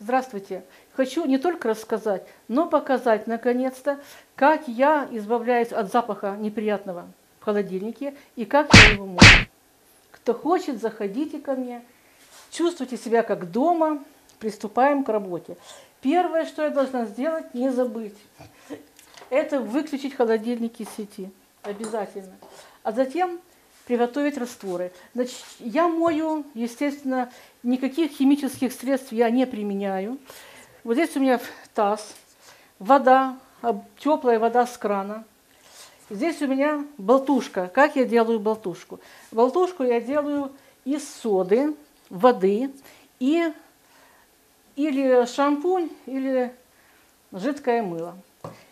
Здравствуйте! Хочу не только рассказать, но показать, наконец-то, как я избавляюсь от запаха неприятного в холодильнике и как я его мою. Кто хочет, заходите ко мне. Чувствуйте себя как дома. Приступаем к работе. Первое, что я должна сделать, не забыть. Это выключить холодильник из сети. Обязательно. А затем приготовить растворы. Значит, я мою, естественно, никаких химических средств я не применяю. Вот здесь у меня таз, вода, теплая вода с крана. Здесь у меня болтушка. Как я делаю болтушку? Болтушку я делаю из соды, воды и или шампунь, или жидкое мыло.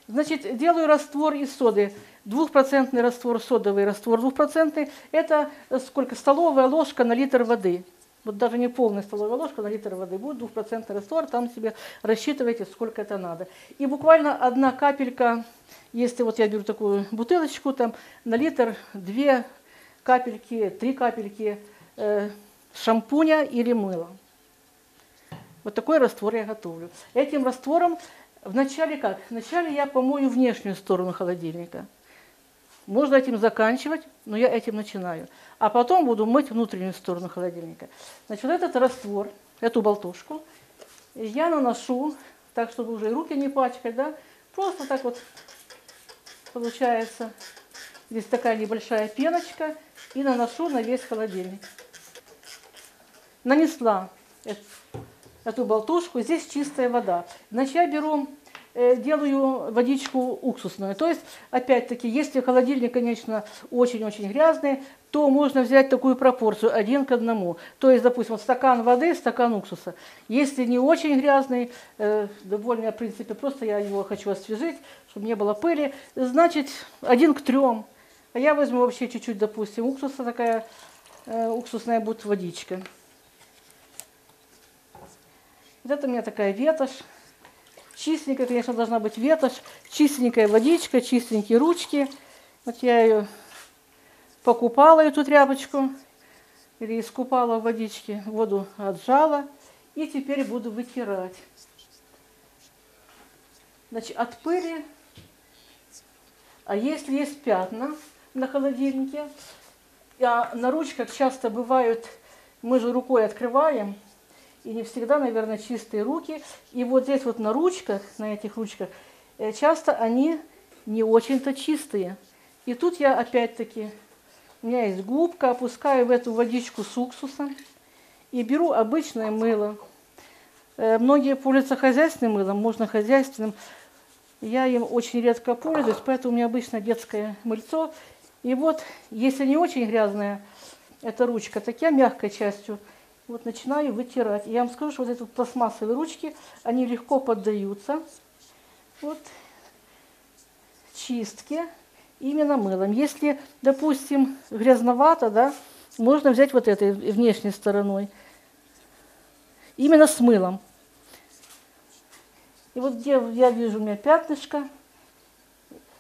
Значит, делаю раствор из соды. Двухпроцентный раствор, содовый раствор двухпроцентный. Это сколько? Столовая ложка на литр воды. Вот даже не полная столовая ложка на литр воды будет двухпроцентный раствор, там себе рассчитывайте, сколько это надо. И буквально одна капелька, если вот я беру такую бутылочку, там на литр две капельки, три капельки э, шампуня или мыла. Вот такой раствор я готовлю. Этим раствором вначале как? Вначале я помою внешнюю сторону холодильника. Можно этим заканчивать, но я этим начинаю. А потом буду мыть внутреннюю сторону холодильника. Значит, вот этот раствор, эту болтушку, я наношу, так, чтобы уже руки не пачкать, да, просто так вот получается. Здесь такая небольшая пеночка, и наношу на весь холодильник. Нанесла эту болтушку, здесь чистая вода. Значит, я беру делаю водичку уксусную. То есть, опять-таки, если холодильник, конечно, очень-очень грязный, то можно взять такую пропорцию, один к одному. То есть, допустим, вот стакан воды, стакан уксуса. Если не очень грязный, э, довольно, в принципе, просто я его хочу освежить, чтобы не было пыли, значит, один к трем. А я возьму вообще чуть-чуть, допустим, уксуса такая, э, уксусная будет водичка. Вот это у меня такая ветошь. Чистенькая, конечно, должна быть ветошь, чистенькая водичка, чистенькие ручки. Вот я ее покупала, эту тряпочку, или искупала в водичке, воду отжала. И теперь буду вытирать. Значит, от пыли, а если есть пятна на холодильнике, а на ручках часто бывают, мы же рукой открываем, и не всегда, наверное, чистые руки. И вот здесь вот на ручках, на этих ручках, э, часто они не очень-то чистые. И тут я опять-таки, у меня есть губка, опускаю в эту водичку с уксусом и беру обычное мыло. Э, многие пользуются хозяйственным мылом, можно хозяйственным. Я им очень редко пользуюсь, поэтому у меня обычно детское мыльцо. И вот, если не очень грязная эта ручка, так я мягкой частью – вот начинаю вытирать. Я вам скажу, что вот эти пластмассовые ручки, они легко поддаются. Вот чистки именно мылом. Если, допустим, грязновато, да, можно взять вот этой внешней стороной. Именно с мылом. И вот где я вижу у меня пятнышко,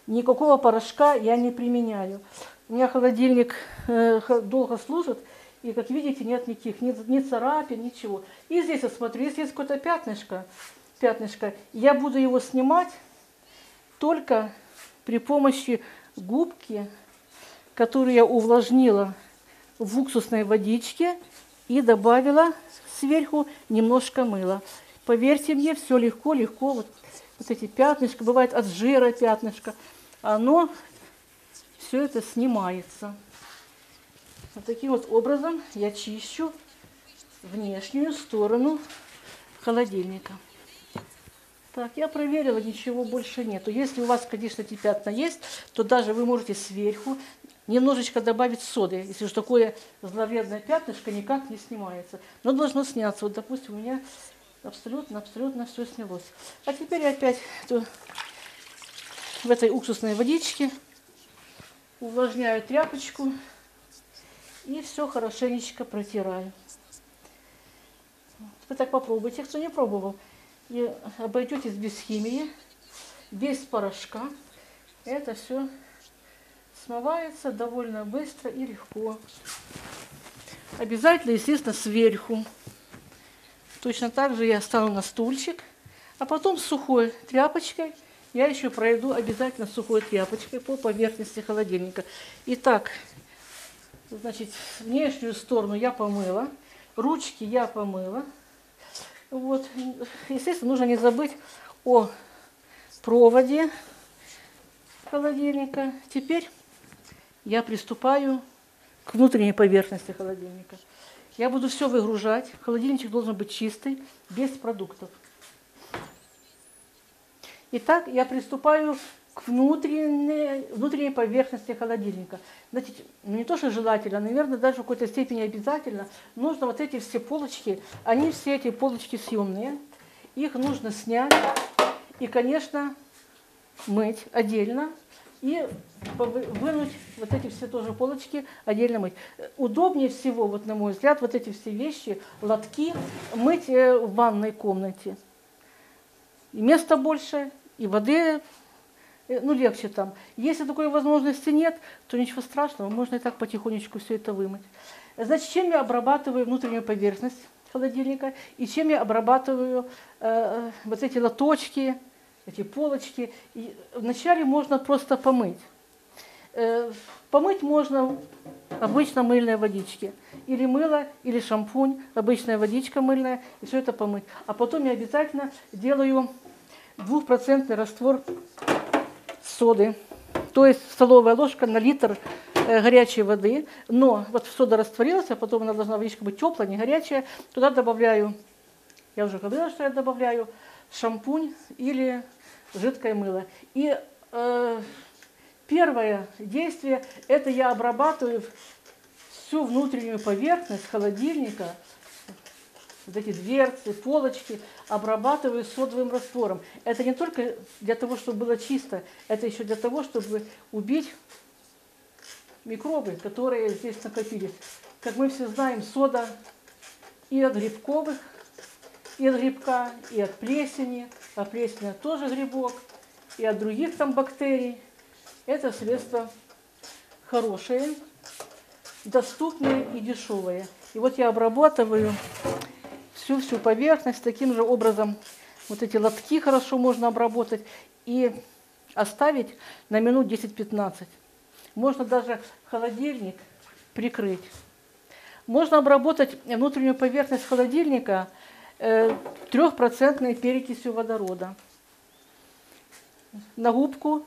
никакого порошка я не применяю. У меня холодильник э, долго служит, и, как видите, нет никаких, ни, ни царапин, ничего. И здесь я смотрю, если есть какое-то пятнышко, пятнышко, я буду его снимать только при помощи губки, которую я увлажнила в уксусной водичке и добавила сверху немножко мыла. Поверьте мне, все легко, легко. Вот, вот эти пятнышки, бывает от жира пятнышко, оно все это снимается. Вот таким вот образом я чищу внешнюю сторону холодильника. Так, я проверила, ничего больше нету. Если у вас, конечно, эти пятна есть, то даже вы можете сверху немножечко добавить соды, если уж такое зловредное пятнышко никак не снимается. Но должно сняться. Вот, допустим, у меня абсолютно, абсолютно все снялось. А теперь опять в этой уксусной водичке увлажняю тряпочку. И все хорошенечко протираю. Вы так попробуйте, кто не пробовал. И обойдетесь без химии, без порошка. Это все смывается довольно быстро и легко. Обязательно, естественно, сверху. Точно так же я стану на стульчик, а потом сухой тряпочкой я еще пройду обязательно сухой тряпочкой по поверхности холодильника. Итак, значит, внешнюю сторону я помыла, ручки я помыла. Вот, естественно, нужно не забыть о проводе холодильника. Теперь я приступаю к внутренней поверхности холодильника. Я буду все выгружать. Холодильничек должен быть чистый, без продуктов. Итак, я приступаю к внутренней, внутренней поверхности холодильника. Значит, ну не то, что желательно, наверное, даже в какой-то степени обязательно, нужно вот эти все полочки, они все эти полочки съемные, их нужно снять и, конечно, мыть отдельно и вынуть вот эти все тоже полочки, отдельно мыть. Удобнее всего, вот на мой взгляд, вот эти все вещи, лотки, мыть э, в ванной комнате. И места больше, и воды, ну, легче там. Если такой возможности нет, то ничего страшного, можно и так потихонечку все это вымыть. Значит, чем я обрабатываю внутреннюю поверхность холодильника, и чем я обрабатываю э, э вот эти лоточки, эти полочки. И вначале можно просто помыть. Э, помыть можно обычно мыльной водички. Или мыло, или шампунь, обычная водичка мыльная, и все это помыть. А потом я обязательно делаю двухпроцентный раствор соды. То есть столовая ложка на литр э, горячей воды. Но вот сода растворилась, а потом она должна водичка быть теплая, не горячая. Туда добавляю, я уже говорила, что я добавляю шампунь или жидкое мыло. И э, первое действие – это я обрабатываю всю внутреннюю поверхность холодильника, вот эти дверцы, полочки, обрабатываю содовым раствором. Это не только для того, чтобы было чисто, это еще для того, чтобы убить микробы, которые здесь накопились. Как мы все знаем, сода и от грибковых и от грибка, и от плесени, а плесень тоже грибок, и от других там бактерий. Это средства хорошие, доступные и дешевые. И вот я обрабатываю всю-всю поверхность таким же образом. Вот эти лотки хорошо можно обработать и оставить на минут 10-15. Можно даже холодильник прикрыть. Можно обработать внутреннюю поверхность холодильника – Э, трехпроцентной перекисью водорода. На губку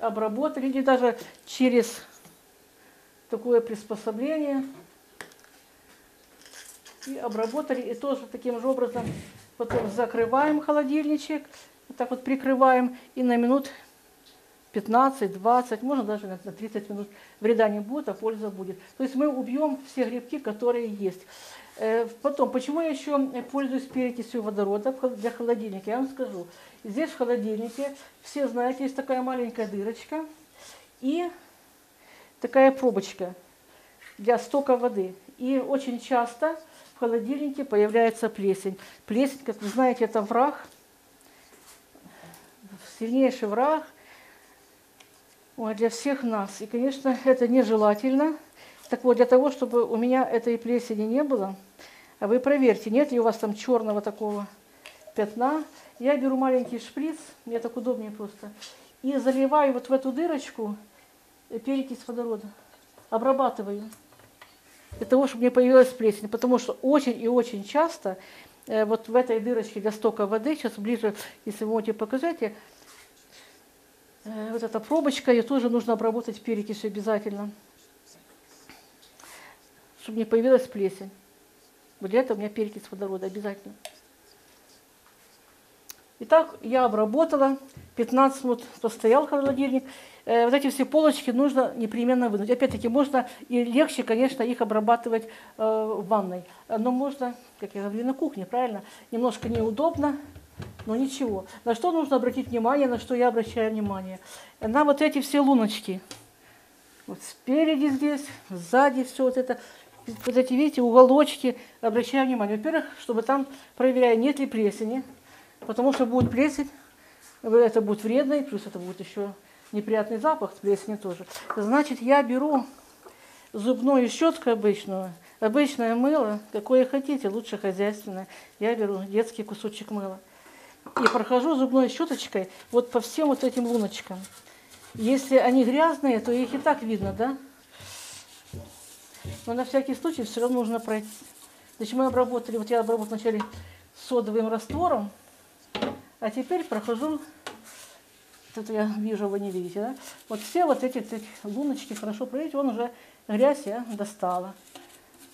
обработали, или даже через такое приспособление и обработали, и тоже таким же образом потом закрываем холодильничек, вот так вот прикрываем, и на минут 15-20, можно даже на 30 минут вреда не будет, а польза будет. То есть мы убьем все грибки, которые есть. Э, потом, почему я еще пользуюсь перекисью водорода для холодильника? Я вам скажу. Здесь в холодильнике, все знаете, есть такая маленькая дырочка и такая пробочка для стока воды. И очень часто в холодильнике появляется плесень. Плесень, как вы знаете, это враг, сильнейший враг для всех нас. И, конечно, это нежелательно. Так вот, для того, чтобы у меня этой плесени не было, а вы проверьте, нет ли у вас там черного такого пятна. Я беру маленький шприц, мне так удобнее просто, и заливаю вот в эту дырочку перекись водорода. Обрабатываю. Для того, чтобы не появилась плесень. Потому что очень и очень часто э, вот в этой дырочке для стока воды, сейчас ближе, если вы можете показать, э, вот эта пробочка, ее тоже нужно обработать перекисью обязательно чтобы не появилась плесень. Вот для этого у меня перекись водорода обязательно. Итак, я обработала, 15 минут постоял холодильник. Э, вот эти все полочки нужно непременно вынуть. Опять-таки, можно и легче, конечно, их обрабатывать э, в ванной. Но можно, как я говорю, на кухне, правильно? Немножко неудобно, но ничего. На что нужно обратить внимание, на что я обращаю внимание? На вот эти все луночки. Вот спереди здесь, сзади все вот это вот эти, видите, уголочки, обращаю внимание. Во-первых, чтобы там проверяю, нет ли плесени, потому что будет плесень, это будет вредно, и плюс это будет еще неприятный запах с плесени тоже. Значит, я беру зубную щетку обычную, Обычное мыло, какое хотите, лучше хозяйственное. Я беру детский кусочек мыла. И прохожу зубной щеточкой вот по всем вот этим луночкам. Если они грязные, то их и так видно, да? Но на всякий случай все равно нужно пройти. Значит, мы обработали, вот я обработал вначале содовым раствором, а теперь прохожу, это я вижу, вы не видите, да? Вот все вот эти, эти луночки хорошо пройти, он уже грязь я достала.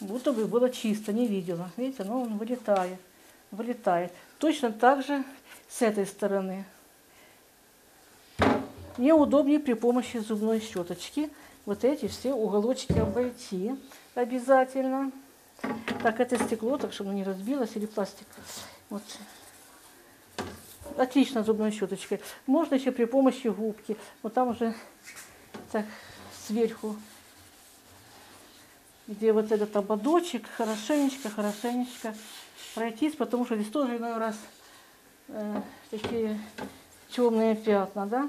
Будто бы было чисто, не видела. Видите, но он вылетает, вылетает. Точно так же с этой стороны. Мне удобнее при помощи зубной щеточки вот эти все уголочки обойти обязательно. Так, это стекло, так чтобы не разбилось, или пластик. Вот. Отлично зубной щеточкой. Можно еще при помощи губки. Вот там уже так сверху, где вот этот ободочек, хорошенечко, хорошенечко пройтись, потому что здесь тоже иной раз э, такие темные пятна, да.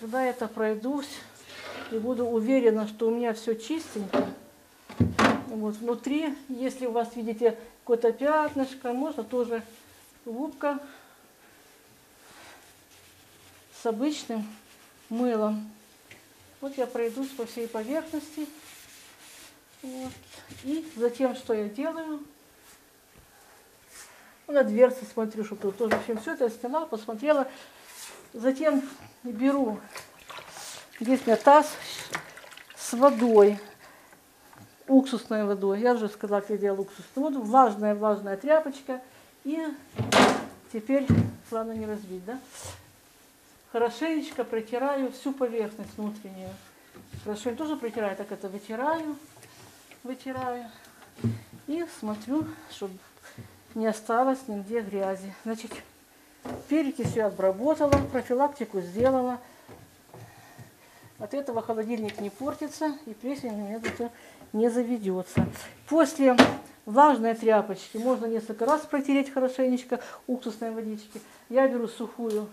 Когда я это пройдусь и буду уверена, что у меня все чистенько, вот внутри, если у вас видите какое-то пятнышко, можно тоже губка с обычным мылом. Вот я пройдусь по всей поверхности. Вот. И затем, что я делаю, на дверцы смотрю, чтобы тут тоже, все это сняла, посмотрела. Затем беру, здесь у меня таз с водой уксусной водой. Я уже сказала, как я делала уксусную воду. Влажная-влажная тряпочка. И теперь, главное не разбить, да? Хорошенечко протираю всю поверхность внутреннюю. Хорошо, тоже протираю, так это вытираю, вытираю. И смотрю, чтобы не осталось нигде грязи. Значит, перекись я обработала, профилактику сделала. От этого холодильник не портится и плесень у меня не заведется. После влажной тряпочки можно несколько раз протереть хорошенечко уксусной водички. Я беру сухую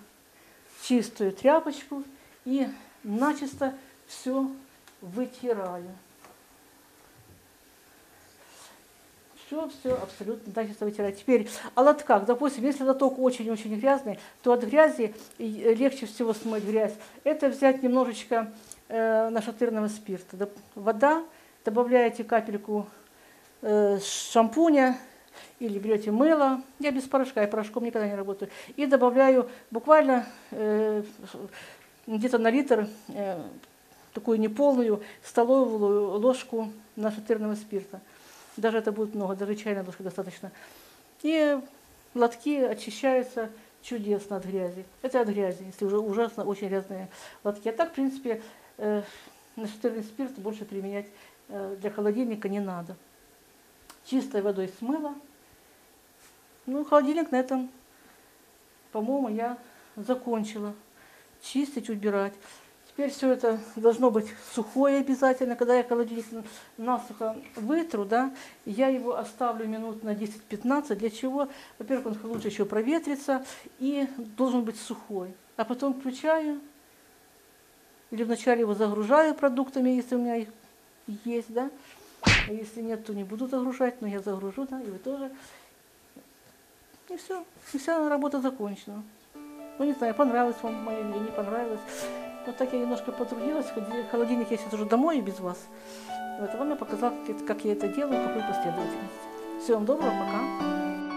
чистую тряпочку и начисто все вытираю. все, все абсолютно начисто вытирать. Теперь о лотках. Допустим, если лоток очень-очень грязный, то от грязи легче всего смыть грязь. Это взять немножечко э, нашатырного спирта. Вода, добавляете капельку э, шампуня или берете мыло, я без порошка, я порошком никогда не работаю, и добавляю буквально э, где-то на литр э, такую неполную столовую ложку нашатырного спирта. Даже это будет много, даже чайной ложки достаточно. И лотки очищаются чудесно от грязи. Это от грязи, если уже ужасно очень грязные лотки. А так, в принципе, э, нашатырный спирт больше применять Э, для холодильника не надо. Чистой водой смыла. Ну, холодильник на этом, по-моему, я закончила. Чистить, убирать. Теперь все это должно быть сухое обязательно. Когда я холодильник насухо вытру, да, я его оставлю минут на 10-15. Для чего? Во-первых, он лучше еще проветрится и должен быть сухой. А потом включаю, или вначале его загружаю продуктами, если у меня их есть, да. А если нет, то не буду загружать, но я загружу, да, и вы тоже. И все, и вся работа закончена. Ну, не знаю, понравилось вам мое или не понравилось. Вот так я немножко потрудилась, холодильник я сейчас уже домой и без вас. Вот, вам я показала, как я это делаю, в какой последовательности. Всего вам доброго, пока.